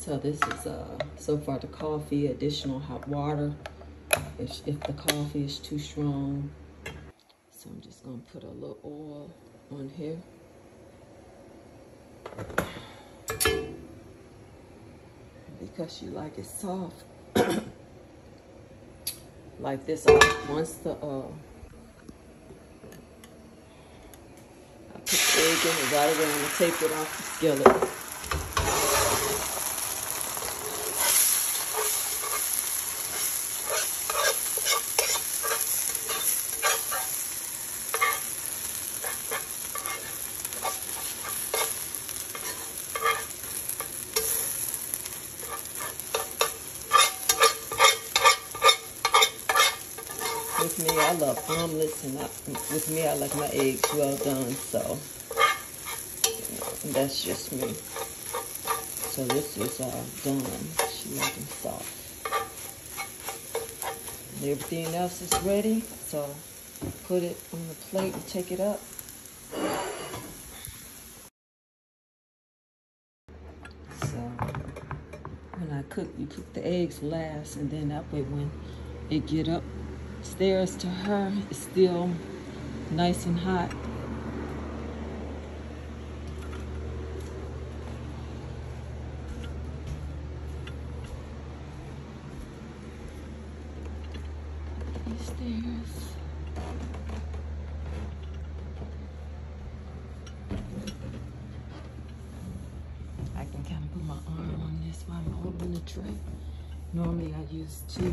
So this is uh so far the coffee, additional hot water. If if the coffee is too strong. So I'm just gonna put a little oil on here. Because you like it soft. like this once the uh I put the egg in it right away. Gonna take it off the skillet. With me, I love omelets, and I, with me, I like my eggs well done, so that's just me. So this is uh, done. She them soft. And everything else is ready, so put it on the plate and take it up. So when I cook, you cook the eggs last, and then that way when it get up stairs to her is still nice and hot. Stairs. I can kind of put my arm on this while I'm holding the tray. Normally I use two.